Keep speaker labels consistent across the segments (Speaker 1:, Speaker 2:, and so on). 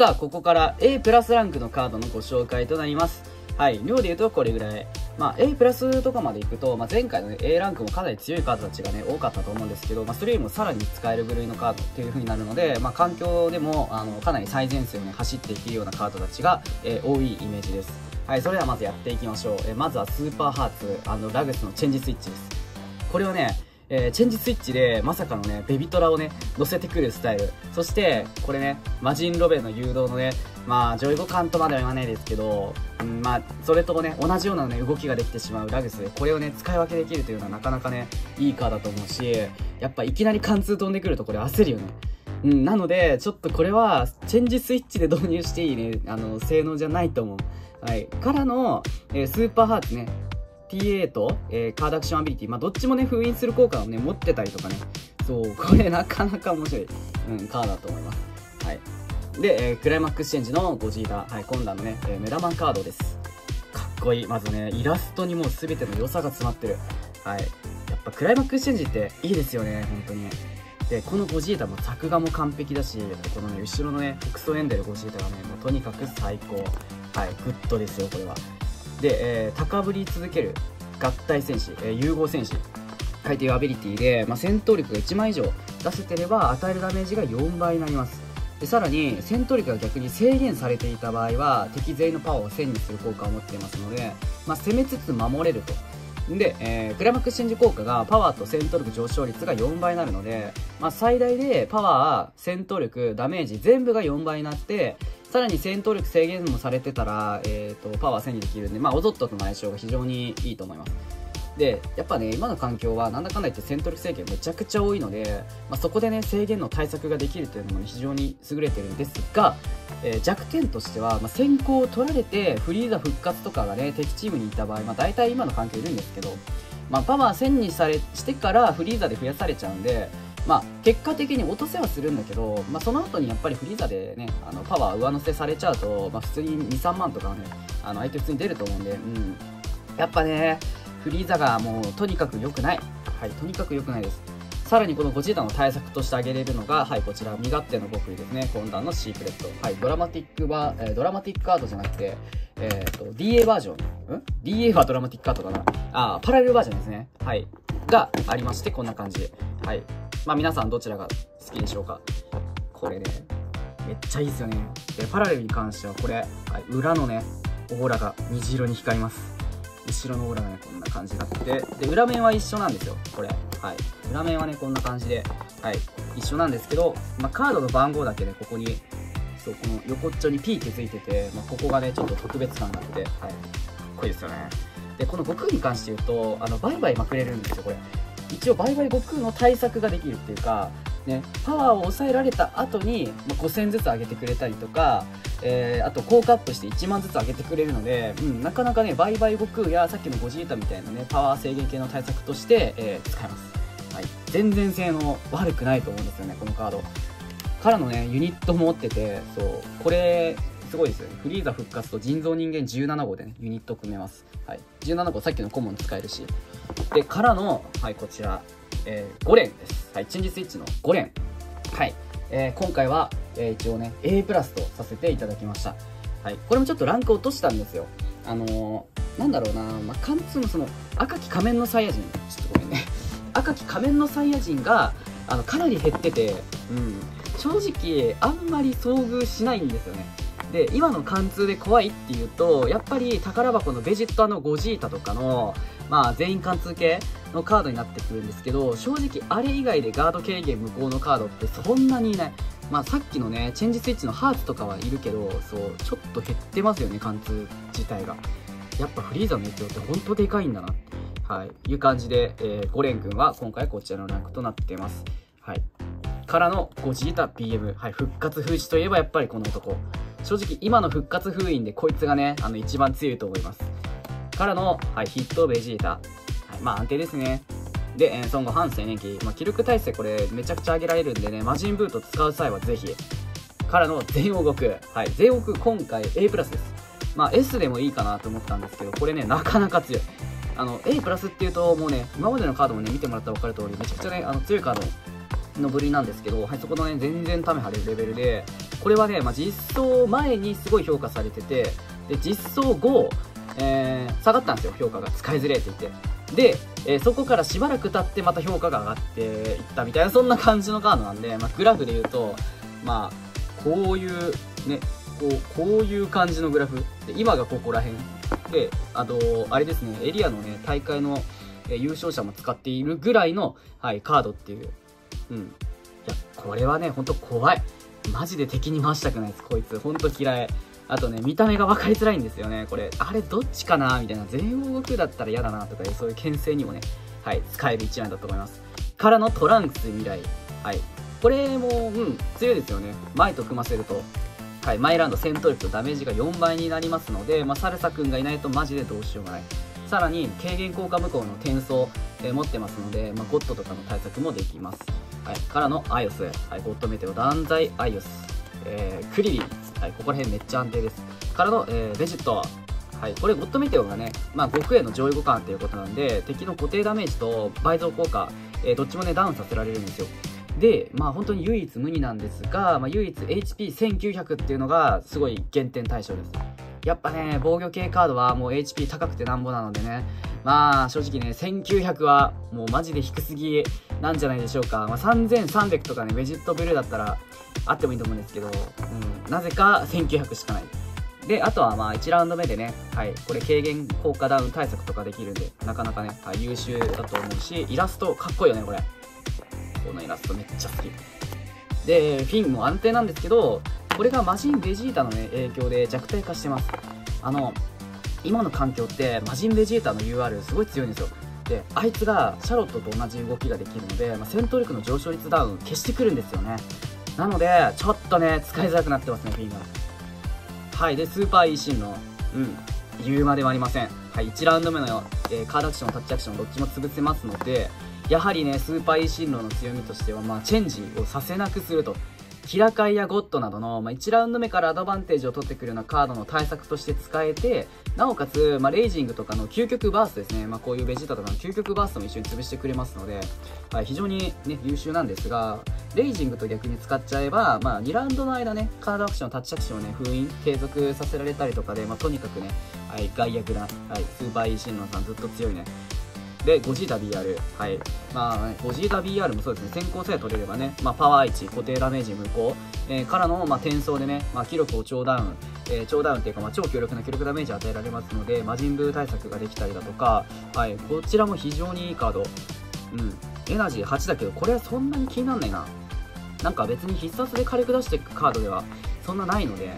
Speaker 1: さあ、ここから A プラスランクのカードのご紹介となります。はい、量で言うとこれぐらい。まあ、A プラスとかまでいくと、まあ、前回の、A ランクもかなり強いカードたちがね、多かったと思うんですけど、まあ、それよりもさらに使える部類のカードっていう風になるので、まあ、環境でも、あの、かなり最前線をね、走っていけるようなカードたちが、えー、多いイメージです。はい、それではまずやっていきましょう。えー、まずはスーパーハーツラグスのチェンジスイッチです。これをね、えー、チェンジスイッチでまさかのね、ベビトラをね、乗せてくるスタイル。そして、これね、魔人ロベの誘導のね、まあ、ジョイゴ感とまでは言わないですけど、うん、まあ、それとね、同じようなね、動きができてしまうラグス。これをね、使い分けできるというのはなかなかね、いいカーだと思うし、やっぱいきなり貫通飛んでくるとこれ焦るよね。うん、なので、ちょっとこれは、チェンジスイッチで導入していいね、あの、性能じゃないと思う。はい。からの、えー、スーパーハーツね、TA と、えー、カードアクションアビリティ、まあ、どっちもね、封印する効果をね、持ってたりとかね、そう、これなかなか面白い、うん、カードだと思います。はい。で、えー、クライマックスチェンジのゴジータ、はい、今度のね、えー、メダマンカードです。かっこいい。まずね、イラストにもう全ての良さが詰まってる。はい。やっぱクライマックスチェンジっていいですよね、本当に。で、このゴジータも作画も完璧だし、このね、後ろのね、ほくそ笑んでるゴジータがね、もうとにかく最高。はい、グッドですよ、これは。で、えー、高ぶり続ける合体戦士、えー、融合戦士書いていうアビリティで、まあ、戦闘力が1枚以上出せてれば与えるダメージが4倍になります。でさらに戦闘力が逆に制限されていた場合は敵全員のパワーを1000にする効果を持っていますので、まあ、攻めつつ守れると。で、えー、クライマックスチェンジ効果がパワーと戦闘力上昇率が4倍になるので、まあ、最大でパワー、戦闘力、ダメージ全部が4倍になってさらに戦闘力制限もされてたら、えーと、パワー1000にできるんで、まあ、オゾットとの相性が非常にいいと思います。で、やっぱね、今の環境はなんだかんだ言って戦闘力制限めちゃくちゃ多いので、まあ、そこでね、制限の対策ができるというのも、ね、非常に優れてるんですが、えー、弱点としては、まあ、先行を取られてフリーザ復活とかがね、敵チームにいた場合、まあ、大体今の環境いるんですけど、まあ、パワー1000にされしてからフリーザで増やされちゃうんで、まあ、結果的に落とせはするんだけど、まあ、その後にやっぱりフリーザでね、あのパワー上乗せされちゃうと、まあ、普通に2、3万とかはね、あの相手普通に出ると思うんで、うん。やっぱね、フリーザがもうとにかく良くない。はい、とにかく良くないです。さらにこのゴジータの対策として挙げれるのが、はい、こちら、身勝手の極意ですね。今段のシークレット。はい、ドラマティックは、えー、ドラマティックカードじゃなくて、えっ、ー、と、DA バージョン。ん ?DA はドラマティックカードかなああ、パラレルバージョンですね。はい。がありまして、こんな感じ。はい。まあ皆さんどちらが好きでしょうかこれね、めっちゃいいですよね。で、パラレルに関してはこれ、はい、裏のね、オーラが虹色に光ります。後ろのオーラがね、こんな感じになって、で、裏面は一緒なんですよ、これ。はい。裏面はね、こんな感じで、はい、一緒なんですけど、まあ、カードの番号だけね、ここに、そう、この横っちょに P ってついてて、まあ、ここがね、ちょっと特別感があって、はい、かっこいいですよね。で、この悟空に関して言うと、あの、バイバイまくれるんですよ、これ。一応バイバイ悟空の対策ができるっていうか、ね、パワーを抑えられた後に、ま5000ずつ上げてくれたりとか、えー、あと効果アップして1万ずつ上げてくれるので、うん、なかなかね、バイバイ悟空やさっきのゴジータみたいなね、パワー制限系の対策として、えー、使えます。はい。全然性能悪くないと思うんですよね、このカード。からのね、ユニットも持ってて、そう、これ、すごいですよね。フリーザ復活と人造人間17号でね、ユニット組めます。はい。17号さっきのコモン使えるし。で、からの、はい、こちら、えー、5連です。はい、チェンジスイッチの5連。はい。えー、今回は、えー、一応ね、A プラスとさせていただきました。はい。これもちょっとランク落としたんですよ。あのー、なんだろうな、まあ、貫通のその、赤き仮面のサイヤ人、ちょっとごめんね。赤き仮面のサイヤ人が、あの、かなり減ってて、うん。正直、あんまり遭遇しないんですよね。で今の貫通で怖いっていうとやっぱり宝箱のベジットのゴジータとかの、まあ、全員貫通系のカードになってくるんですけど正直あれ以外でガード軽減無効のカードってそんなにいないまあ、さっきのねチェンジスイッチのハーツとかはいるけどそうちょっと減ってますよね貫通自体がやっぱフリーザの影響って本当でかいんだなはい、いう感じで、えー、ゴレン君は今回こちらのランクとなってます。はい。からのゴジータ PM。はい、復活封じといえばやっぱりこの男。正直今の復活封印でこいつがね、あの一番強いと思います。からの、はい、ヒットベジータ。はい、まあ安定ですね。で、えー、孫悟反青年期。まあ、記録耐性これめちゃくちゃ上げられるんでね、魔人ブート使う際はぜひ。からの全王国。はい、全王国今回 A プラスです。まあ S でもいいかなと思ったんですけど、これね、なかなか強い。あの、A プラスっていうともうね、今までのカードもね、見てもらったら分かる通り、めちゃくちゃね、あの強いカードの部類なんですけど、はい、そこのね、全然ため張れるレベルで、これはね、まあ、実装前にすごい評価されてて、で、実装後、えー、下がったんですよ、評価が。使いづれって言って。で、えー、そこからしばらく経ってまた評価が上がっていったみたいな、そんな感じのカードなんで、まあ、グラフで言うと、まあ、こういう、ね、こう、こういう感じのグラフ。で、今がここら辺。で、あと、あれですね、エリアのね、大会の、え、優勝者も使っているぐらいの、はい、カードっていう。うん。いや、これはね、ほんと怖い。マジで敵に回したくないです、こいつ。ほんと嫌い。あとね、見た目が分かりづらいんですよね。これ、あれどっちかなみたいな。全王国だったら嫌だなとかいう、そういう牽制にもね、はい、使える1枚だと思います。からのトランクス未来。はい。これも、うん、強いですよね。前と組ませると、はい、マイランド戦闘力とダメージが4倍になりますので、まあ、サルサ君がいないとマジでどうしようがない。さらに、軽減効果無効の転送、えー、持ってますので、まあ、ゴッドとかの対策もできます。はい、からのアイオス、はい、ゴッドメテオ断罪アイオス、えー、クリリン、はい、ここら辺めっちゃ安定です。からの、えー、ベジット、はい、これゴッドメテオがね、まあ、極への上位互換ということなんで、敵の固定ダメージと倍増効果、えー、どっちもね、ダウンさせられるんですよ。で、まあ本当に唯一無二なんですが、まあ、唯一 HP1900 っていうのがすごい減点対象です。やっぱね、防御系カードはもう HP 高くてなんぼなのでね、まあ正直ね、1900はもうマジで低すぎなんじゃないでしょうか。まあ、3300とかね、ベジットブルーだったらあってもいいと思うんですけど、うん、なぜか1900しかない。で、あとはまあ1ラウンド目でね、はい、これ軽減効果ダウン対策とかできるんで、なかなかね、はい、優秀だと思うし、イラストかっこいいよね、これ。このイラストめっちゃ好き。で、フィンも安定なんですけど、これがマジンベジータのね、影響で弱体化してます。あの、今の環境ってマジンベジータの UR すごい強いんですよ。であいつがシャロットと同じ動きができるので、まあ、戦闘力の上昇率ダウン消してくるんですよね。なのでちょっとね使いづらくなってますねフィンがはいでスーパーイーンのうん言うまではありません。はい1ラウンド目の、えー、カードアクションタッチアクションどっちも潰せますのでやはりねスーパーイーシンロの強みとしてはまあチェンジをさせなくすると。キラカイやゴッドなどの、まあ、1ラウンド目からアドバンテージを取ってくるようなカードの対策として使えて、なおかつ、まあ、レイジングとかの究極バースですね。まあ、こういうベジータとかの究極バースも一緒に潰してくれますので、はい、非常にね、優秀なんですが、レイジングと逆に使っちゃえば、まあ、2ラウンドの間ね、カードアクション、タッチアクションをね、封印、継続させられたりとかで、まあ、とにかくね、はい、外役な、はい、スーパーイーシンロンさんずっと強いね、で、ゴジータ BR。はい。まあ、ゴジータ BR もそうですね、先行さえ取れればね、まあ、パワー1、固定ダメージ無効、えー、からの、まあ、転送でね、まあ、記録を超ダウン、えー、超ダウンっていうか、まあ、超強力な記録ダメージを与えられますので、魔人ブー対策ができたりだとか、はい、こちらも非常にいいカード。うん。エナジー8だけど、これはそんなに気になんないな。なんか別に必殺で火力出していくカードでは、そんなないので、うん。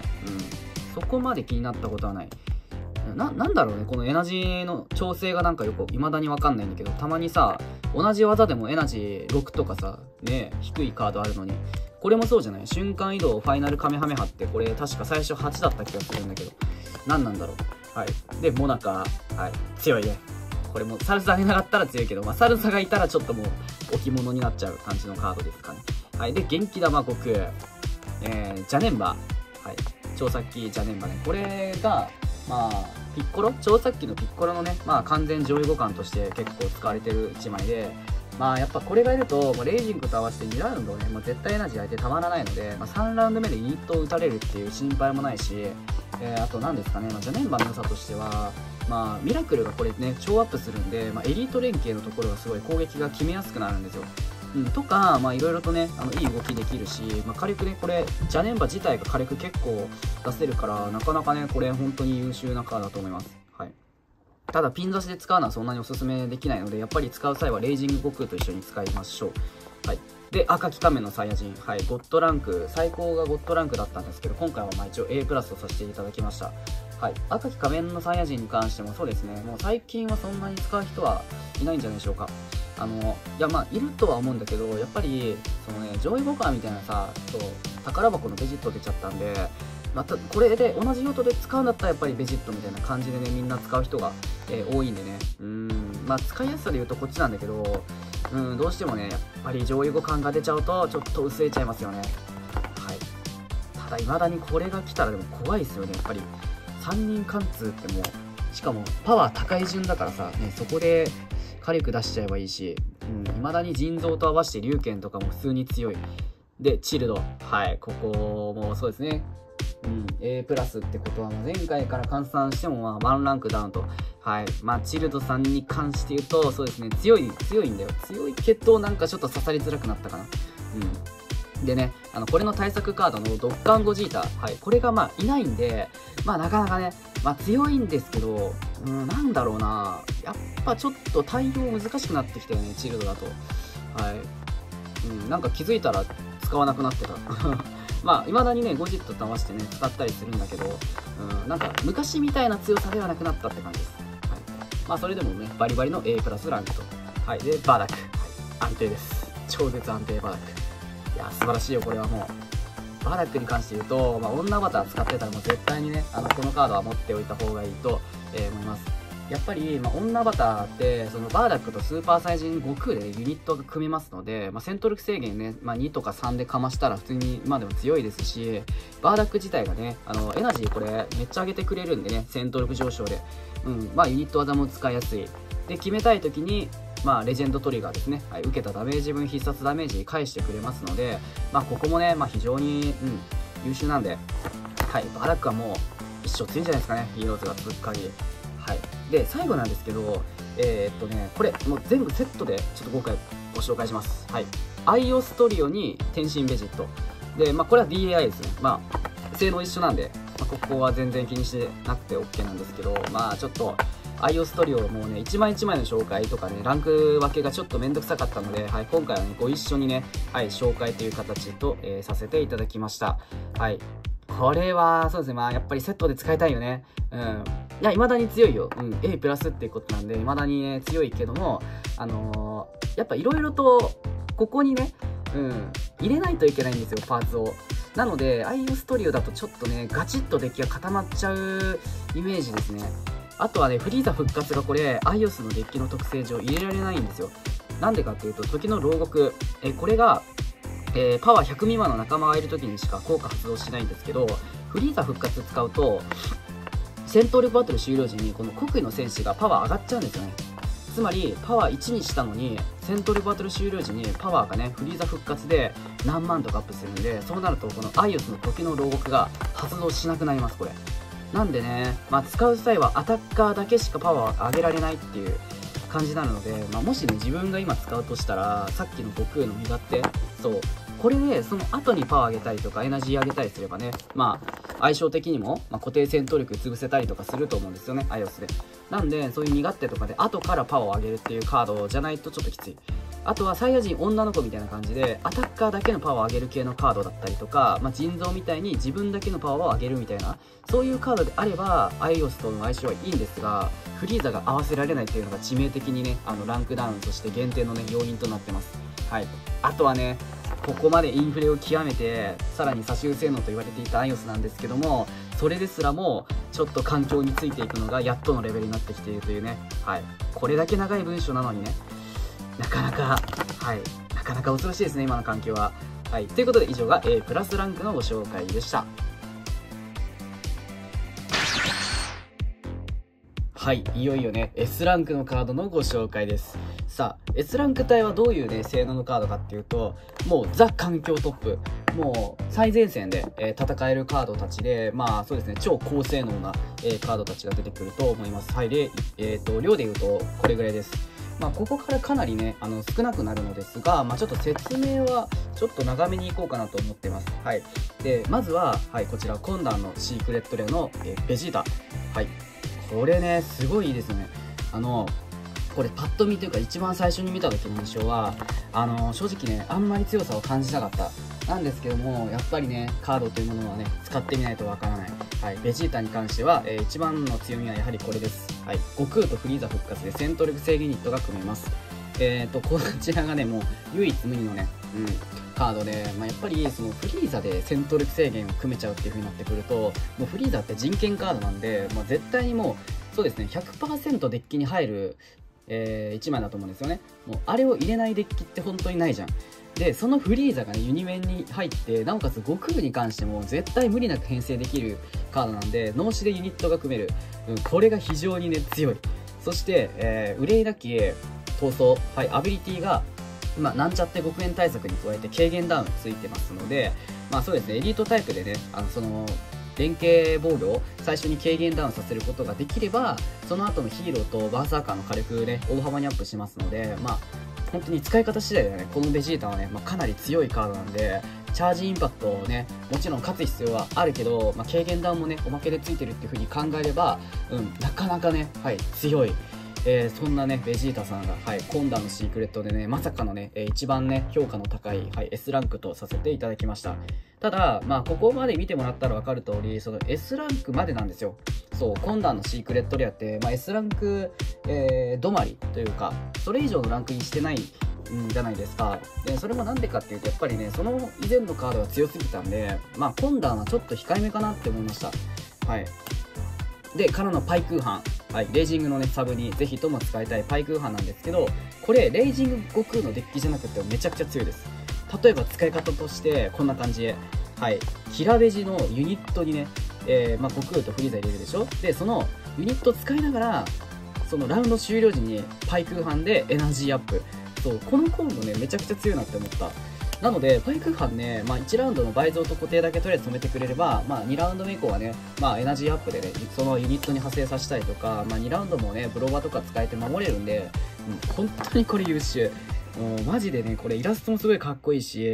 Speaker 1: そこまで気になったことはない。な、なんだろうね、このエナジーの調整がなんかよく未だにわかんないんだけど、たまにさ、同じ技でもエナジー6とかさ、ね、低いカードあるのに、これもそうじゃない？瞬間移動ファイナルカメハメハってこれ確か最初8だった気がするんだけど、何なんだろう？はい。で、モナカ、はい。強いね。これもサルサがいなかったら強いけど、まあ、サルサがいたらちょっともう置物になっちゃう感じのカードですかね。はい。で、元気玉国、えー、ジャネンバ、はい。超殺機ジャネンバね。これが、まあ、ピッコロ？超作機のピッコロのね、まあ完全上位互換として結構使われてる1枚で、まあやっぱこれがいると、まあ、レイジングと合わせて2ラウンドね、もう絶対エナジー相手たまらないので、まあ、3ラウンド目でユニットを打たれるっていう心配もないし、えー、あと何ですかね、まあ、ジャネンバの良さとしては、まあ、ミラクルがこれね、超アップするんで、まあ、エリート連携のところがすごい攻撃が決めやすくなるんですよ。うん、とか、まあいろいろとね、あの、いい動きできるし、まあ火力ね、これ、ジャネンバ自体が火力結構出せるから、なかなかね、これ本当に優秀なカーだと思います。はい。ただ、ピン刺しで使うのはそんなにおすすめできないので、やっぱり使う際はレイジング悟空と一緒に使いましょう。はい。で、赤き仮面のサイヤ人。はい。ゴッドランク。最高がゴッドランクだったんですけど、今回はまあ一応 A プラスとさせていただきました。はい。赤き仮面のサイヤ人に関してもそうですね。もう最近はそんなに使う人はいないんじゃないでしょうか。あのいやまあいるとは思うんだけどやっぱりそのね上位互換みたいなさそう宝箱のベジット出ちゃったんでまたこれで同じ用途で使うんだったらやっぱりベジットみたいな感じでねみんな使う人が、えー、多いんでね。うんまあ使いやすさで言うとこっちなんだけどうんどうしてもねやっぱり上位互換が出ちゃうとちょっと薄れちゃいますよね。はい。ただ未だにこれが来たらでも怖いですよねやっぱり。3人貫通ってもうしかもパワー高い順だからさ、ね、そこで火力出しちゃえばいいし、うん、未だに腎臓と合わせて龍拳とかも普通に強い。で、チルド。はい、ここもそうですね。うん、A プラスってことは、前回から換算しても、まあ、ワンランクダウンと。はい。まあ、チルドさんに関して言うと、そうですね、強い、強いんだよ。強いけど、なんかちょっと刺さりづらくなったかな。うん。でね、あの、これの対策カードのドッカンゴジータ。はい。これがまあ、いないんで、まあ、なかなかね、まあ、強いんですけど、うん、なんだろうな。やっぱちょっと対応難しくなってきたよね、チルドだと。はい。うん、なんか気づいたら使わなくなってた。まあ、未だにね、ゴジットと合わせてね、使ったりするんだけど、うん、なんか昔みたいな強さではなくなったって感じです。はい。まあ、それでもね、バリバリの A プラスランクと。はい。で、バーダック。はい。安定です。超絶安定バーダック。や、素晴らしいよ、これはもう。バーダックに関して言うと、まあ、女バター使ってたらもう絶対にね、あの、このカードは持っておいた方がいいと、え、思います。やっぱり、まあ、女バターってそのバーダックとスーパーサイジン悟空でユニットが組めますので、まあ、戦闘力制限ね、まあ、2とか3でかましたら普通に今でも強いですしバーダック自体がねあのエナジーこれめっちゃ上げてくれるんでね戦闘力上昇で、うんまあ、ユニット技も使いやすいで決めたい時にまあ、レジェンドトリガーですね、はい、受けたダメージ分必殺ダメージ返してくれますので、まあ、ここもね、まあ、非常に、うん、優秀なんで、はい、バーダックはもう一生強いんじゃないですかね、ヒーローズが続く限り。はい、で最後なんですけどえー、っとねこれもう全部セットでちょっと今回ご紹介します。はい。アイオストリオに天心ベジット。でまあこれは DAI ですね。まあ性能一緒なんで、まあ、ここは全然気にしてなくて OK なんですけどまあちょっとアイオストリオもうね一枚一枚の紹介とかねランク分けがちょっとめんどくさかったので、はい、今回はねご一緒にね、はい、紹介という形と、えー、させていただきましたはいこれはそうですねまあやっぱりセットで使いたいよねうんいや、未だに強いよ。うん、A プラスっていうことなんで、未だにね、強いけども、あのー、やっぱいろいろと、ここにね、うん、入れないといけないんですよ、パーツを。なので、アイオストリオだとちょっとね、ガチッとデッキが固まっちゃうイメージですね。あとはね、フリーザ復活がこれ、アイオスのデッキの特性上入れられないんですよ。なんでかっていうと、時の牢獄、え、これが、えー、パワー100未満の仲間がいる時にしか効果発動しないんですけど、フリーザ復活使うと、戦闘力バトル終了時にこの国威の戦士がパワー上がっちゃうんですよね。つまりパワー1にしたのに戦闘力バトル終了時にパワーがねフリーザ復活で何万とかアップするんでそうなるとこのアイオスの時の牢獄が発動しなくなりますこれ。なんでね、まあ、使う際はアタッカーだけしかパワー上げられないっていう感じなので、まあ、もしね自分が今使うとしたらさっきの悟空の身勝手そうこれでその後にパワー上げたりとかエナジー上げたりすればねまあ相性的にも、まあ、固定戦闘力潰せたりとかすると思うんですよね iOS で。なんでそういう身勝手とかで後からパワーを上げるっていうカードじゃないとちょっときつい。あとはサイヤ人女の子みたいな感じでアタッカーだけのパワーを上げる系のカードだったりとか、まあ、腎臓みたいに自分だけのパワーを上げるみたいなそういうカードであれば iOS との相性はいいんですがフリーザが合わせられないっていうのが致命的にねあのランクダウンそして限定のね要因となってます。はい。あとはねここまでインフレを極めてさらに差し優性能と言われていた iOS なんですけどもそれですらもちょっと環境についていくのがやっとのレベルになってきているというね。はい。これだけ長い文章なのにねなかなかはい。なかなか恐ろしいですね今の環境は。はい。ということで以上が A プラスランクのご紹介でした。はい。いよいよね S ランクのカードのご紹介です。さあ S ランク帯はどういうね性能のカードかっていうともうザ環境トップ。もう最前線で、えー、戦えるカードたちでまあそうですね超高性能な、えー、カードたちが出てくると思います。はい。でえっ、ー、と量で言うとこれぐらいです。まあ、ここからかなりねあの少なくなるのですが、まあ、ちょっと説明はちょっと長めにいこうかなと思ってます。はい、でまずは、はい、こちらコンダンのシークレットレの、え、ベジータ。はい、これねすごいいいですね。あのこれパッと見というか一番最初に見た時の印象はあの正直ねあんまり強さを感じなかったなんですけどもやっぱりねカードというものはね使ってみないとわからない、はい、ベジータに関しては、えー、一番の強みはやはりこれです、はい、悟空とフリーザ復活で戦闘力制限ニットが組めます。えーと、こちらがねもう唯一無二のね、うん、カードで、まあ、やっぱりそのフリーザで戦闘力制限を組めちゃうっていう風になってくるともうフリーザって人権カードなんで、まあ、絶対にもうそうですね100%デッキに入るえー、1枚だと思うんですよね。もうあれを入れないデッキって本当にないじゃん。でそのフリーザがねユニメンに入ってなおかつ悟空に関しても絶対無理なく編成できるカードなんで脳死でユニットが組める、うん、これが非常にね強い。そして、えー、憂いなき闘争、はい、アビリティがまあ、なんちゃって極限対策に加えて軽減ダウンついてますので、まあそうですね、エリートタイプでね、あのその連携防御を最初に軽減ダウンさせることができれば、その後のヒーローとバーサーカーの火力ね、大幅にアップしますので、まあ、本当に使い方次第でね、このベジータはね、まあ、かなり強いカードなんで、チャージインパクトをね、もちろん勝つ必要はあるけど、まあ、軽減弾もね、おまけでついてるっていう風に考えれば、うん、なかなかね、はい、強い。えー、そんなね、ベジータさんが、はい、コンダのシークレットでね、まさかのね、えー、一番ね、評価の高い、はい、S ランクとさせていただきました。ただ、まあ、ここまで見てもらったら分かる通り、その S ランクまでなんですよ。そう、コンダのシークレットレアって、まあ、S ランク、えー、止まりというか、それ以上のランクにしてないんじゃないですか。で、それもなんでかっていうと、やっぱりね、その以前のカードが強すぎたんで、まあ、コンダはちょっと控えめかなって思いました。はい。で、からのパイクーハン。はい、レイジングのね、サブにぜひとも使いたいパイクーハンなんですけど、これ、レイジング悟空のデッキじゃなくてめちゃくちゃ強いです。例えば使い方として、こんな感じで、はい、キラベジのユニットにね、えー、まあ、悟空とフリーザ入れるでしょ？で、そのユニットを使いながら、そのラウンド終了時にパイクーハンでエナジーアップ。そう、このコンボね、めちゃくちゃ強いなって思った。なので、パイクンね、まあ、1ラウンドの倍増と固定だけとりあえず止めてくれれば、まあ、2ラウンド目以降はね、まあ、エナジーアップでね、そのユニットに派生させたりとか、まあ、2ラウンドもね、ブロバとか使えて守れるんで、うん、本当にこれ優秀。もうマジでね、これイラストもすごいかっこいいし、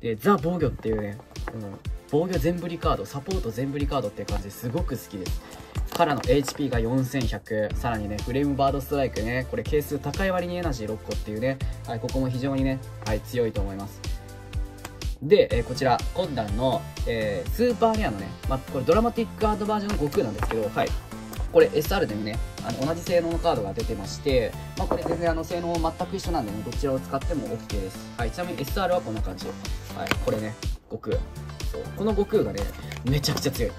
Speaker 1: で、ザ・防御っていうね、うん、防御全振りカード、サポート全振りカードっていう感じですごく好きです。からの HP が4100、さらにね、フレームバードストライクね、これ係数高い割にエナジー6個っていうね、はい、ここも非常にね、はい、強いと思います。で、えー、こちら、今段の、えー、スーパーレアのね、まあ、これドラマティックアートバージョンの悟空なんですけど、はい。これ SR でもね、あの同じ性能のカードが出てまして、まあ、これ全然あの性能全く一緒なんでね、どちらを使っても OK です。はい、ちなみに SR はこんな感じ。はい、これね、悟空。そう、この悟空がね、めちゃくちゃ強い。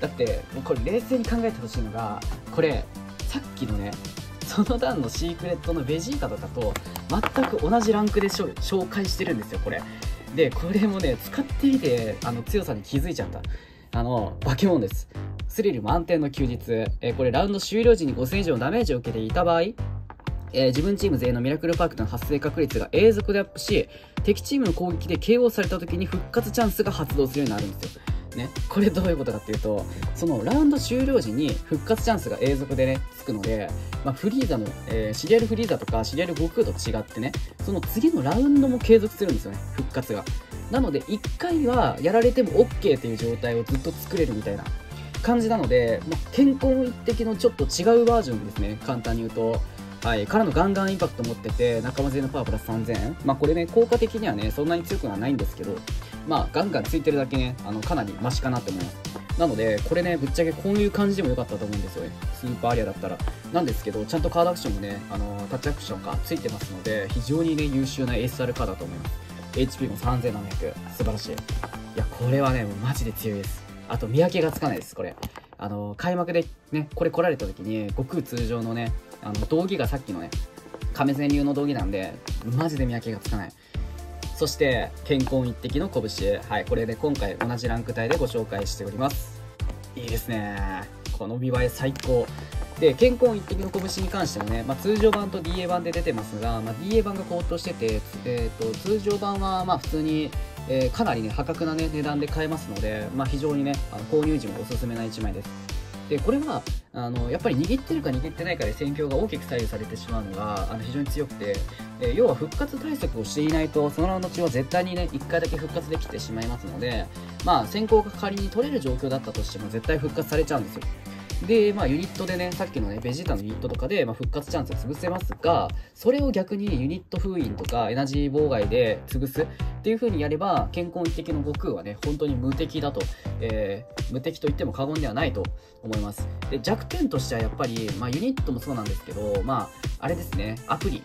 Speaker 1: だって、もうこれ冷静に考えてほしいのが、これ、さっきのね、その段のシークレットのベジータとかと全く同じランクで紹介してるんですよ、これ。で、これもね、使ってみて、あの、強さに気づいちゃった。あの、化け物です。スリル満点の休日。え、これ、ラウンド終了時に5000以上のダメージを受けていた場合、えー、自分チーム全員のミラクルパークとの発生確率が永続でアップし、敵チームの攻撃で KO された時に復活チャンスが発動するようになるんですよ。ね、これどういうことかっていうと、そのラウンド終了時に復活チャンスが永続でね、つくので、まあ、フリーザの、えー、シリアルフリーザとかシリアル悟空と違ってね、その次のラウンドも継続するんですよね、復活が。なので、1回はやられても OK っていう状態をずっと作れるみたいな感じなので、まあ、健康一滴のちょっと違うバージョンですね、簡単に言うと。はい、からのガンガンインパクト持ってて、仲間勢のパワープラス3000。まあこれね、効果的にはね、そんなに強くはないんですけど、まあガンガンついてるだけね、あの、かなりマシかなって思います。なので、これね、ぶっちゃけこういう感じでも良かったと思うんですよね。スーパーアリアだったら。なんですけど、ちゃんとカードアクションもね、あの、タッチアクションがついてますので、非常にね、優秀な SR カードだと思います。HP も3700。素晴らしい。いや、これはね、もうマジで強いです。あと、見分けがつかないです、これ。あの、開幕でね、これ来られた時に、悟空通常のね、あの、道着がさっきのね、亀仙流の道着なんで、マジで見分けがつかない。そして、健康一滴の拳。はい、これで今回同じランク帯でご紹介しております。いいですね。この見栄え最高。で、健康一滴の拳に関してもね、まあ、通常版と DA 版で出てますが、まあ、DA 版が高騰してて、えーと、通常版はま普通に、えー、かなりね、破格な、ね、値段で買えますので、まあ、非常にね、あの購入時もおすすめな1枚です。でこれはあのやっぱり握ってるか握ってないかで戦況が大きく左右されてしまうのがあの非常に強くて、え、要は復活対策をしていないとその後は絶対にね1回だけ復活できてしまいますのでまあ先行が仮に取れる状況だったとしても絶対復活されちゃうんですよ。で、まあ、ユニットでね、さっきのね、ベジータのユニットとかで、まあ、復活チャンスを潰せますが、それを逆にユニット封印とかエナジー妨害で潰すっていう風にやれば、健康一滴の悟空はね、本当に無敵だと、えー、無敵と言っても過言ではないと思います。で、弱点としてはやっぱり、まあ、ユニットもそうなんですけど、まあ、あれですね、アプリ。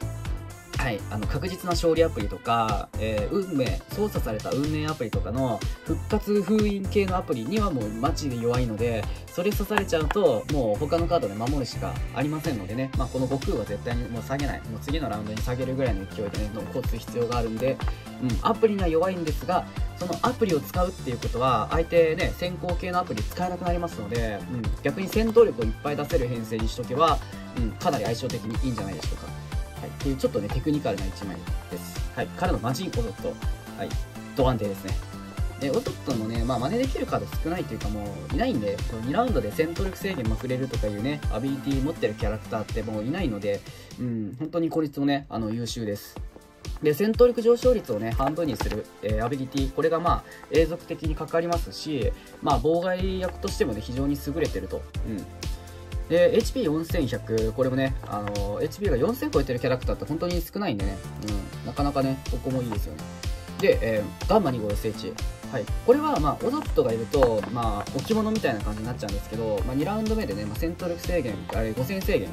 Speaker 1: はい、あの確実な勝利アプリとか、えー、運命、操作された運命アプリとかの復活封印系のアプリにはもうマジで弱いので、それ刺されちゃうと、もう他のカードで守るしかありませんのでね、まあ、この悟空は絶対にもう下げない、もう次のラウンドに下げるぐらいの勢いでね、残つ必要があるんで、うん、アプリには弱いんですが、そのアプリを使うっていうことは、相手ね、先行系のアプリ使えなくなりますので、うん、逆に戦闘力をいっぱい出せる編成にしとけば、うん、かなり相性的にいいんじゃないでしょうか。っていうちょっとね、テクニカルな1枚です。はい。からのマジンオゾット。はい。ド安定ですね。で、オゾットもね、まあ真似できるカード少ないというかもういないんで、2ラウンドで戦闘力制限まくれるとかいうね、アビリティ持ってるキャラクターってもういないので、うん、本当に効率もね、あの、優秀です。で、戦闘力上昇率をね、半分にする、えー、アビリティ、これがまあ、永続的にかかりますし、まあ、妨害役としてもね、非常に優れてると。うん。で、HP4100、これもね、あの、HP が4000超えてるキャラクターって本当に少ないんでね、うん、なかなかね、ここもいいですよね。で、えー、ガンマ2号 SH。はい。これは、まあ、オゾットがいると、まあ、置物みたいな感じになっちゃうんですけど、まあ、2ラウンド目でね、まあ、戦闘力制限、あれ、5000制限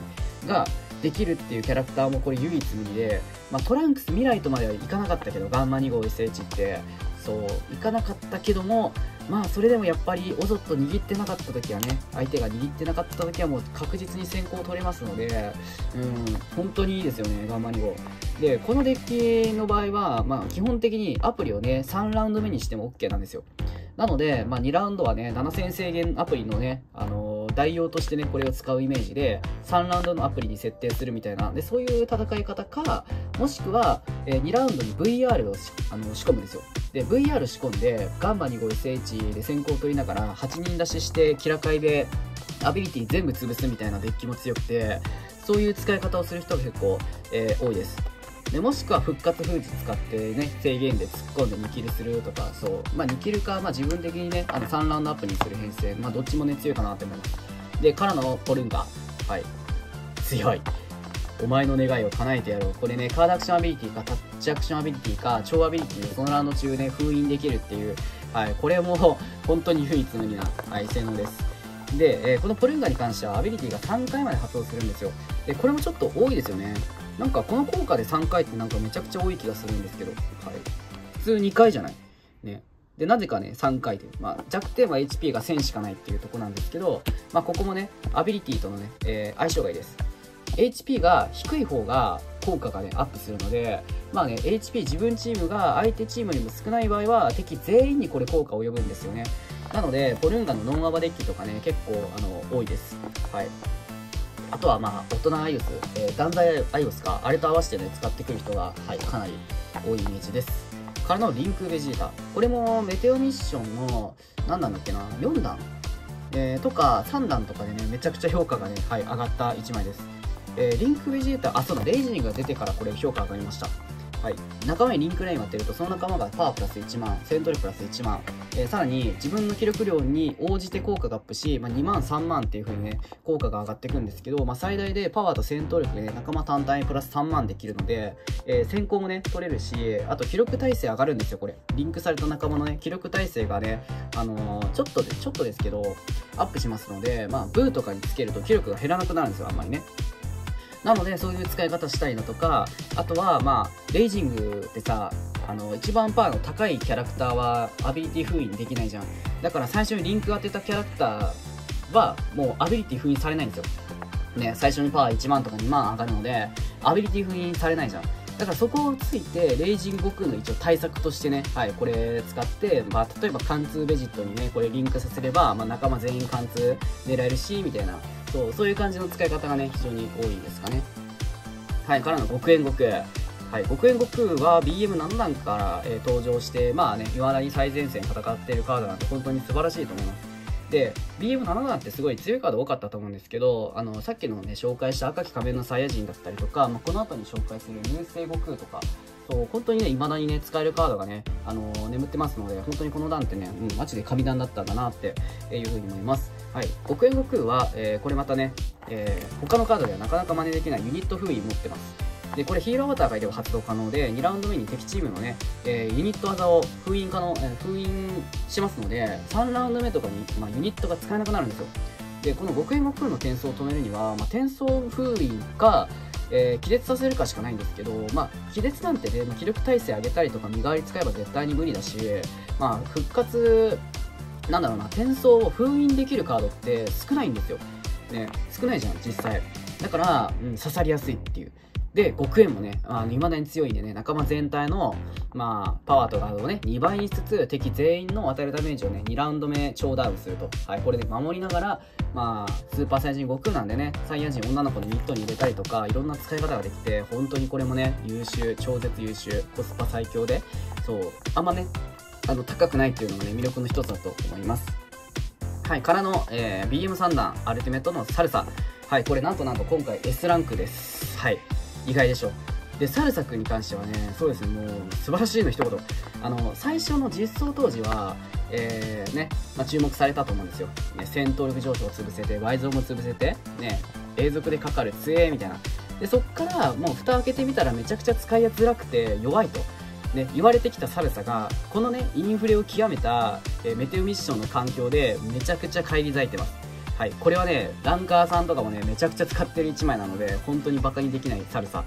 Speaker 1: が、できるっていうキャラクターもこれ唯一無二で、まあ、トランクス未来とまではいかなかったけどガンマ2号 SH ってそういかなかったけどもまあそれでもやっぱりおぞっと握ってなかった時はね相手が握ってなかった時はもう確実に先行取れますのでうん本当にいいですよね頑張りを。でこのデッキの場合は、まあ、基本的にアプリをね3ラウンド目にしても OK なんですよ。なので、まあ、2ラウンドはね7000制限アプリのね、あの、代用としてねこれを使うイメージで3ラウンドのアプリに設定するみたいな。でそういう戦い方かもしくは、えー、2ラウンドに VR をあの仕込むんですよ。で VR 仕込んでガンマ2号 SH で先行取りながら8人出ししてキラカイでアビリティ全部潰すみたいなデッキも強くてそういう使い方をする人が結構、えー、多いです。でもしくは復活封じ使ってね制限で突っ込んで2キルするとかそう。まあ2キルか、まあ、自分的にねあの3ラウンドアップにする編成まあどっちもね強いかなって思います。でからのポルンガ。はい。強い。お前の願いを叶えてやろう。これねカードアクションアビリティかタッチアクションアビリティか超アビリティそのラウンド中ね封印できるっていう。はい。これも本当に唯一無二な、はい、性能です。で、えー、このポルンガに関してはアビリティが3回まで発動するんですよ。でこれもちょっと多いですよね。なんかこの効果で3回ってなんかめちゃくちゃ多い気がするんですけど、はい。普通2回じゃない？ね。で、なぜかね、3回で。まあ、弱点は HP が1000しかないっていうとこなんですけど、まあ、ここもね、アビリティとのね、えー、相性がいいです。HP が低い方が効果がね、アップするので、まあね、HP 自分チームが相手チームよりも少ない場合は、敵全員にこれ効果を及ぶんですよね。なので、ポルンガのノンアバデッキとかね、結構、あの、多いです。はい。あとはまあ、大人アイオス、えー、断罪アイオスか、あれと合わせてね、使ってくる人が、はい、かなり多いイメージです。からのリンクベジータ。これもメテオミッションの、何なんだっけな、4段、えー、とか3段とかでね、めちゃくちゃ評価がね、はい、上がった1枚です。えー、リンクベジータ、あ、そうだ、レイジングが出てからこれ評価上がりました。はい、仲間にリンクラインを当てるとその仲間がパワープラス1万戦闘力プラス1万、えー、さらに自分の記録量に応じて効果がアップし、まあ、2万3万っていう風にね効果が上がっていくんですけど、まあ、最大でパワーと戦闘力で、ね、仲間単体プラス3万できるので、えー、先行もね取れるしあと記録耐性上がるんですよこれ。リンクされた仲間のね記録耐性がねあのー、ちょっとでちょっとですけどアップしますのでまあブーとかにつけると記録が減らなくなるんですよあんまりね。なのでそういう使い方したいのとかあとはまあレイジングってさあの一番パワーの高いキャラクターはアビリティ封印できないじゃん。だから最初にリンク当てたキャラクターはもうアビリティ封印されないんですよ。ね最初にパワー1万とか2万上がるのでアビリティ封印されないじゃん。だからそこをついて、レイジング悟空の一応対策としてね、はい、これ使って、まあ、例えば貫通ベジットにね、これリンクさせれば、まあ、仲間全員貫通狙えるし、みたいな、そうそういう感じの使い方がね非常に多いんですかね。はいからの極縁悟空。はい、極縁悟空は BM7 段から、えー、登場してまあね未だに最前線戦っているカードなんで本当に素晴らしいと思います。で BM7 段ってすごい強いカード多かったと思うんですけどあのさっきのね紹介した赤き仮面のサイヤ人だったりとか、まあ、この後に紹介する流星悟空とかそう本当にね未だにね使えるカードがね、あのー、眠ってますので本当にこの段ってね、うん、マジで神段だったんだなっていうふうに思います。はい。極縁悟空は、えー、これまたね、えー、他のカードではなかなか真似できないユニット封印持ってます。でこれヒーローアバターがいれば発動可能で2ラウンド目に敵チームのね、えー、ユニット技を封印可能、えー、封印しますので3ラウンド目とかに、まあ、ユニットが使えなくなるんですよでこの極縁悟空の転送を止めるには、まあ、転送封印かえー、気絶させるかしかないんですけど、まあ、気絶なんてね、まあ、気力耐性上げたりとか身代わり使えば絶対に無理だし、まあ、復活、なんだろうな、転送を封印できるカードって少ないんですよ。ね、少ないじゃん、実際。だから、うん、刺さりやすいっていう。で、極縁もね、あの、未だに強いんでね、仲間全体の、まあ、パワーとガードをね、2倍にしつつ、敵全員の与えるダメージをね、2ラウンド目超ダウンすると。はい、これで守りながら、まあ、スーパーサイヤ人悟空なんでね、サイヤ人女の子のミットに入れたりとか、いろんな使い方ができて、本当にこれもね、優秀、超絶優秀、コスパ最強で、そう、あんまね、あの、高くないっていうのもね、魅力の一つだと思います。はい、からの、えー、BM3 段、アルティメットのサルサ。はい、これなんとなんと今回 S ランクです。はい。意外でしょでサルサ君に関してはねそうですねもう素晴らしいの一言。あの最初の実装当時はえー、ね、まあ、注目されたと思うんですよ、ね、戦闘力上昇を潰せてワイゾーも潰せてね永続でかかる強えみたいな。でそっからもう蓋開けてみたらめちゃくちゃ使いやづらくて弱いと。ね、言われてきたサルサがこのねインフレを極めた、え、メテオミッションの環境でめちゃくちゃ返り咲いてます。はい、これはね、ランカーさんとかもね、めちゃくちゃ使ってる1枚なので、本当にバカにできないサルサ。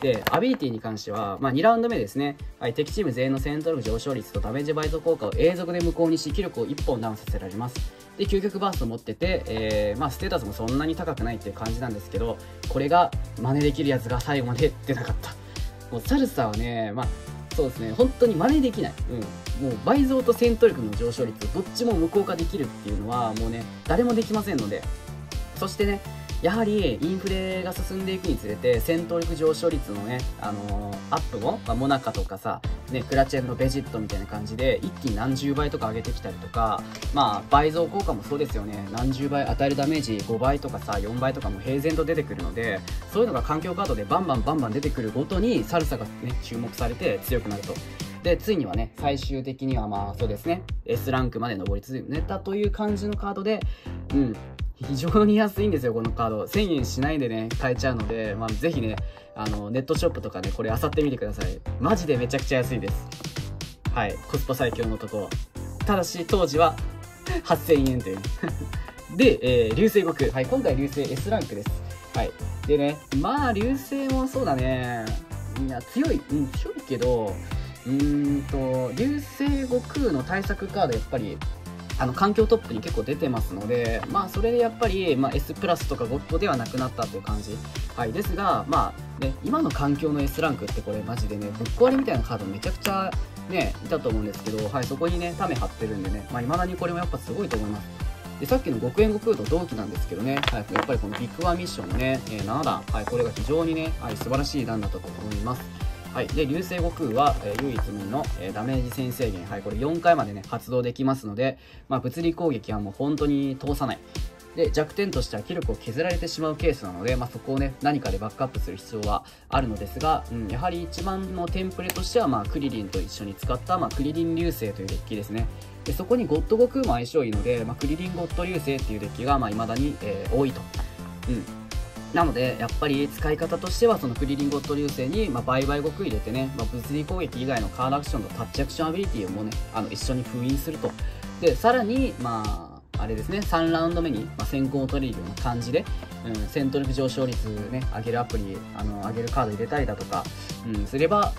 Speaker 1: で、アビリティに関しては、まあ、2ラウンド目ですね、はい、敵チーム全員の戦闘力上昇率とダメージ倍増効果を永続で無効にし、気力を1本ダウンさせられます。で、究極バースト持ってて、えー、まあ、ステータスもそんなに高くないっていう感じなんですけど、これが真似できるやつが最後まで出なかった。もうサルサはね、まあ、そうですね、本当に真似できない。うん。もう倍増と戦闘力の上昇率、どっちも無効化できるっていうのは、もうね、誰もできませんので、そしてね、やはりインフレが進んでいくにつれて戦闘力上昇率のね、あのー、アップも、まあ、モナカとかさ、ね、クラチェンのベジットみたいな感じで一気に何十倍とか上げてきたりとか、まあ、倍増効果もそうですよね何十倍与えるダメージ5倍とかさ4倍とかも平然と出てくるのでそういうのが環境カードでバンバンバンバン出てくるごとにサルサが、ね、注目されて強くなると。で、ついにはね、最終的にはまあそうですね、S ランクまで上り続けたという感じのカードで、うん、非常に安いんですよ、このカード。1000円しないでね、買えちゃうので、まあ、ぜひね、あの、ネットショップとかね、これ漁ってみてください。マジでめちゃくちゃ安いです。はい、コスパ最強のところ。ただし、当時は8000円という、で、えー、流星悟空。はい、今回流星 S ランクです。はい。でね、まあ、流星もそうだね。いや、強い、うん、強いけど、うーんと、流星悟空の対策カード、やっぱり、あの環境トップに結構出てますので、まあ、それでやっぱり、まあ、S プラスとかゴッドではなくなったという感じ、はい、ですが、まあね、今の環境の S ランクってこれマジでねぶっ壊れみたいなカードめちゃくちゃ、ね、いたと思うんですけど、はい、そこにねため張ってるんでね、まあ、未だにこれもやっぱすごいと思います。でさっきの極縁悟空と同期なんですけどね、はい、やっぱりこのビッグワンミッションのね、えー、7段、はい、これが非常にね、はい、素晴らしい段だったと思います。はい、で流星悟空は、えー、唯一無二の、えー、ダメージ先制限、はい、これ4回までね発動できますので、まあ、物理攻撃はもう本当に通さない。で弱点としては気力を削られてしまうケースなので、まあ、そこをね何かでバックアップする必要はあるのですが、うん、やはり一番のテンプレとしては、まあ、クリリンと一緒に使った、まあ、クリリン流星というデッキですね。でそこにゴッド悟空も相性いいので、まあ、クリリンゴッド流星っていうデッキがい、まあ、未だに、えー、多いと、うん、なのでやっぱり使い方としてはそのクリリンゴット流星に、まあ、倍々5入れてね、まあ、物理攻撃以外のカードアクションとタッチアクションアビリティをもねあの一緒に封印すると。でさらにまああれですね3ラウンド目に、まあ、先行を取れるような感じで、うん、戦闘力上昇率ね上げるアプリあの上げるカード入れたりだとか、うん、すれば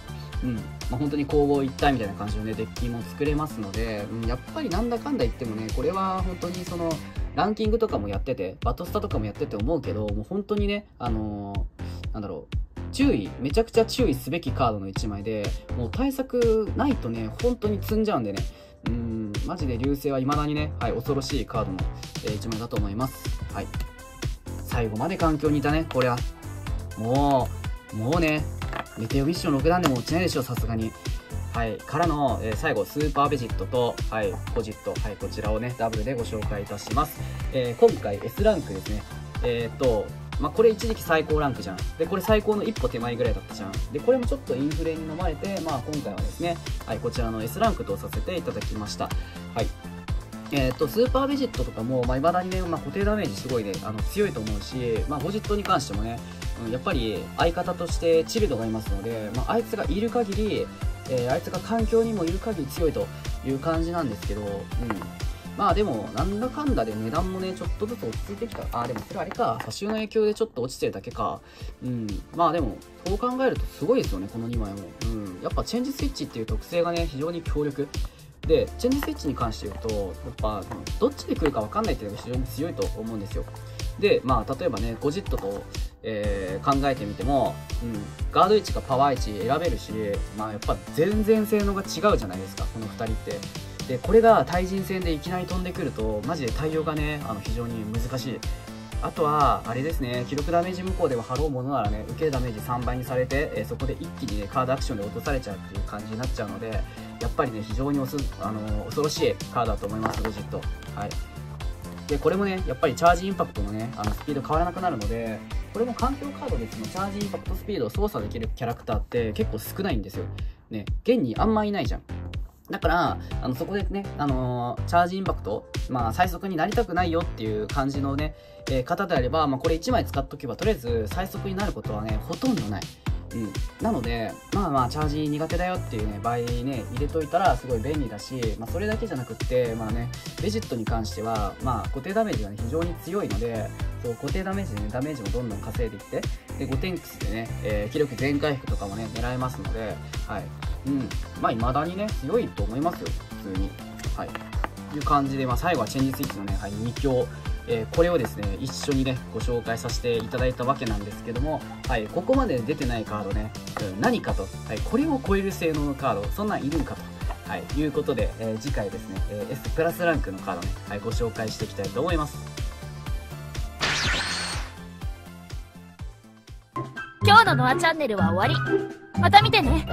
Speaker 1: うんまあ、本当に攻防一体みたいな感じの、ね、デッキも作れますので、うん、やっぱりなんだかんだ言ってもねこれは本当にそのランキングとかもやってて、バトスタとかもやってて思うけど、もう本当にね、あのー、なんだろう、注意、めちゃくちゃ注意すべきカードの1枚で、もう対策ないとね、本当に積んじゃうんでね、うん、マジで流星は未だにね、はい、恐ろしいカードの、えー、1枚だと思います。はい。最後まで環境にいたね、これは。もう、もうね、メテオミッション6段でも落ちないでしょ、さすがに。はい、からの、えー、最後、スーパーベジットと、はい、ポジット、はい、こちらをね、ダブルでご紹介いたします。えー、今回 S ランクですね。えー、っと、まあ、これ一時期最高ランクじゃん。で、これ最高の一歩手前ぐらいだったじゃん。で、これもちょっとインフレに飲まれて、まあ、今回はですね、はい、こちらの S ランクとさせていただきました。はい。えーと、スーパーベジットとかも、まあ、未だにね、まあ、固定ダメージすごいねあの強いと思うし、まあ、ボジットに関してもね、うん、やっぱり相方としてチルドがいますので、まあ、あいつがいる限り、えー、あいつが環境にもいる限り強いという感じなんですけど、うん。まあでも、なんだかんだで値段もね、ちょっとずつ落ち着いてきた。あ、でもそれあれか、差しの影響でちょっと落ちてるだけか。うん。まあでも、そう考えるとすごいですよね、この2枚も。うん。やっぱチェンジスイッチっていう特性がね、非常に強力。で、チェンジスイッチに関して言うと、やっぱ、どっちで来るか分かんないっていうのが非常に強いと思うんですよ。で、まあ、例えばね、ゴジットと、えー、考えてみても、うん、ガード位置かパワー位置選べるし、まあ、やっぱ全然性能が違うじゃないですかこの2人ってでこれが対人戦でいきなり飛んでくるとマジで対応がねあの非常に難しいあとは、あれですね、気力ダメージ無効で払おうものならね、受けるダメージ3倍にされて、えー、そこで一気にね、カードアクションで落とされちゃうっていう感じになっちゃうので、やっぱりね、非常におす、あのー、恐ろしいカードだと思います、ロジット。はい。で、これもね、やっぱりチャージインパクトのね、あのスピード変わらなくなるので、これも環境カードですね、チャージインパクトスピードを操作できるキャラクターって結構少ないんですよ。ね、現にあんまいないじゃん。だから、あの、そこでね、あのー、チャージインパクト、まあ、最速になりたくないよっていう感じのね、えー、方であれば、まあ、これ1枚使っとけば、とりあえず最速になることはね、ほとんどない。うん、なので、まあまあ、チャージ苦手だよっていうね、場合ね、入れといたらすごい便利だし、まあ、それだけじゃなくって、まあね、ベジットに関しては、まあ、固定ダメージがね、非常に強いので、そう固定ダメージでね、ダメージもどんどん稼いでいって、で、5点クスでね、えー、気力全回復とかもね、狙えますので、はい。うん。まあ、未だにね、強いと思いますよ、普通に。はい。いう感じで、まあ、最後はチェンジスイッチのね、はい、2強。えー、これをですね、一緒にね、ご紹介させていただいたわけなんですけども、はい、ここまで出てないカードね、うん、何かと、はい、これを超える性能のカード、そんなんいるんかと。はい、いうことで、えー、次回ですね、えー、S プラスランクのカードね、はい、ご紹介していきたいと思います。
Speaker 2: 今日のノアチャンネルは終わり。また見てね。